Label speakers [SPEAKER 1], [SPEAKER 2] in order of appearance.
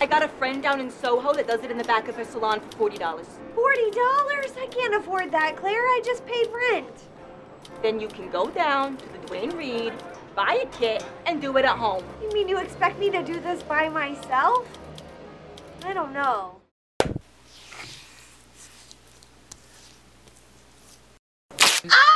[SPEAKER 1] I got a friend down in Soho that does it in the back of her salon for $40.
[SPEAKER 2] $40? I can't afford that, Claire. I just paid rent.
[SPEAKER 1] Then you can go down to the Duane Reade, buy a kit, and do it at home.
[SPEAKER 2] You mean you expect me to do this by myself? I don't know.
[SPEAKER 1] Ah!